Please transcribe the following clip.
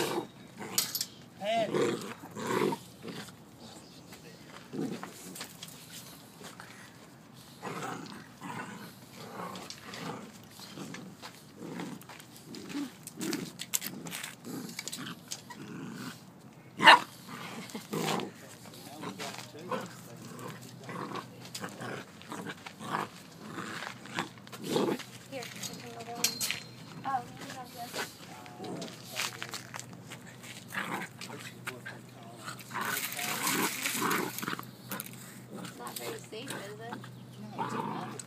Head. Here, English? No,